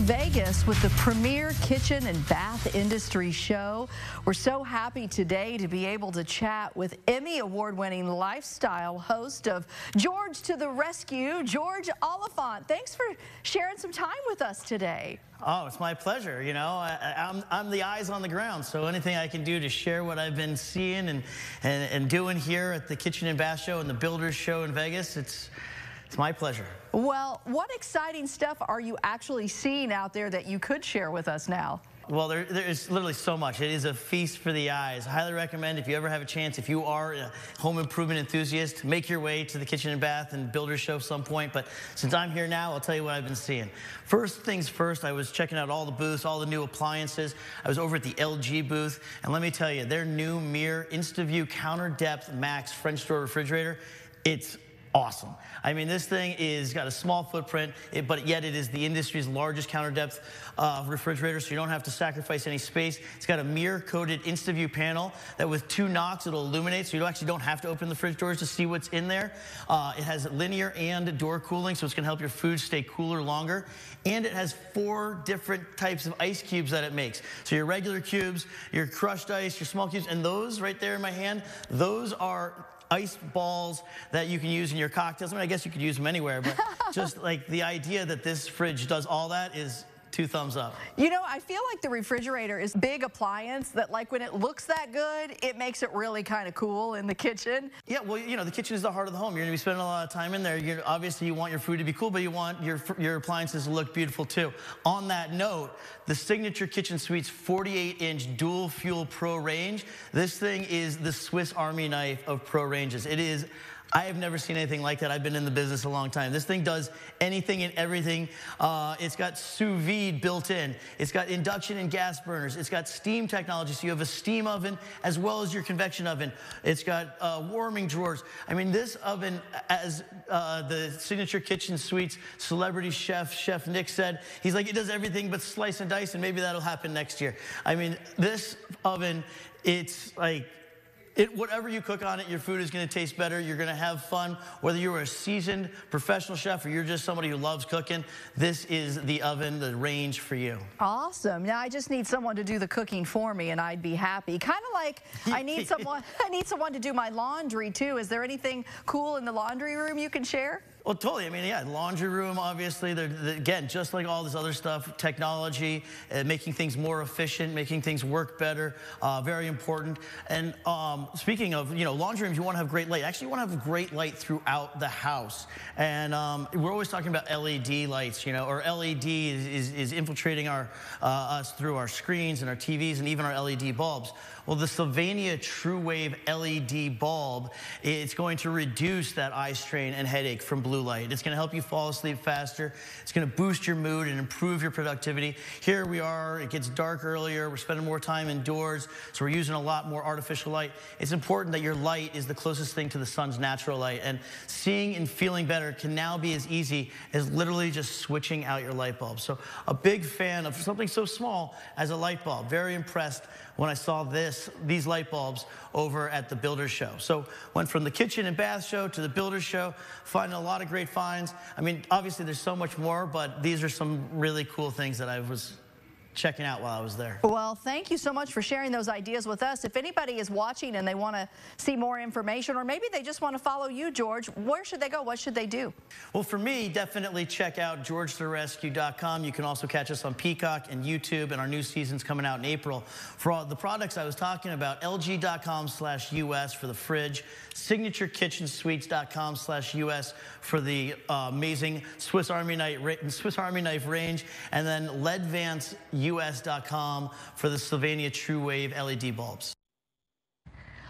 Vegas with the premier kitchen and bath industry show. We're so happy today to be able to chat with Emmy award winning lifestyle host of George to the Rescue, George Oliphant. Thanks for sharing some time with us today. Oh, it's my pleasure. You know, I, am I'm, I'm the eyes on the ground, so anything I can do to share what I've been seeing and, and, and doing here at the Kitchen and Bath Show and the Builders Show in Vegas, it's, it's my pleasure. Well, what exciting stuff are you actually seeing out there that you could share with us now? Well, there, there is literally so much. It is a feast for the eyes. I highly recommend if you ever have a chance, if you are a home improvement enthusiast, make your way to the Kitchen and Bath and Builder Show at some point. But since I'm here now, I'll tell you what I've been seeing. First things first, I was checking out all the booths, all the new appliances. I was over at the LG booth, and let me tell you, their new Mirror InstaView Counter Depth Max French door refrigerator, it's awesome. I mean, this thing is got a small footprint, but yet it is the industry's largest counter depth uh, refrigerator, so you don't have to sacrifice any space. It's got a mirror-coated InstaView panel that with two knocks, it'll illuminate, so you actually don't have to open the fridge doors to see what's in there. Uh, it has linear and door cooling, so it's gonna help your food stay cooler longer. And it has four different types of ice cubes that it makes. So your regular cubes, your crushed ice, your small cubes, and those right there in my hand, those are ice balls that you can use in your cocktails. I mean, I guess you could use them anywhere, but just like the idea that this fridge does all that is two thumbs up. You know, I feel like the refrigerator is big appliance that like when it looks that good, it makes it really kind of cool in the kitchen. Yeah, well, you know, the kitchen is the heart of the home. You're gonna be spending a lot of time in there. You're, obviously, you want your food to be cool, but you want your, your appliances to look beautiful too. On that note, the Signature Kitchen Suites 48-inch dual fuel pro range. This thing is the Swiss Army knife of pro ranges. It is I have never seen anything like that. I've been in the business a long time. This thing does anything and everything. Uh, it's got sous vide built in. It's got induction and gas burners. It's got steam technology, so you have a steam oven as well as your convection oven. It's got uh, warming drawers. I mean, this oven, as uh, the Signature Kitchen Suites celebrity chef, Chef Nick said, he's like, it does everything but slice and dice, and maybe that'll happen next year. I mean, this oven, it's like, it, whatever you cook on it, your food is going to taste better. You're going to have fun. Whether you're a seasoned professional chef or you're just somebody who loves cooking, this is the oven, the range for you. Awesome. Now I just need someone to do the cooking for me, and I'd be happy. Kind of like I need someone. I need someone to do my laundry too. Is there anything cool in the laundry room you can share? Well, totally. I mean, yeah, laundry room, obviously. They're, they're, again, just like all this other stuff, technology, uh, making things more efficient, making things work better, uh, very important. And um, speaking of, you know, laundry rooms, you want to have great light. Actually, you want to have great light throughout the house. And um, we're always talking about LED lights, you know, or LED is, is, is infiltrating our, uh, us through our screens and our TVs and even our LED bulbs. Well, the Sylvania TrueWave LED bulb, it's going to reduce that eye strain and headache from blue light. It's going to help you fall asleep faster. It's going to boost your mood and improve your productivity. Here we are, it gets dark earlier. We're spending more time indoors, so we're using a lot more artificial light. It's important that your light is the closest thing to the sun's natural light. And seeing and feeling better can now be as easy as literally just switching out your light bulb. So a big fan of something so small as a light bulb. Very impressed when I saw this, these light bulbs over at the Builders Show. So went from the kitchen and bath show to the Builders Show, finding a lot of great finds. I mean, obviously there's so much more, but these are some really cool things that I was checking out while I was there. Well, thank you so much for sharing those ideas with us. If anybody is watching and they want to see more information, or maybe they just want to follow you, George, where should they go? What should they do? Well, for me, definitely check out georgetotherescue.com. You can also catch us on Peacock and YouTube, and our new season's coming out in April. For all the products I was talking about, lg.com slash US for the fridge, signaturekitchensuites.com slash US for the uh, amazing Swiss Army, knife, Swiss Army knife range, and then ledvance.us.com for the Sylvania TrueWave LED bulbs.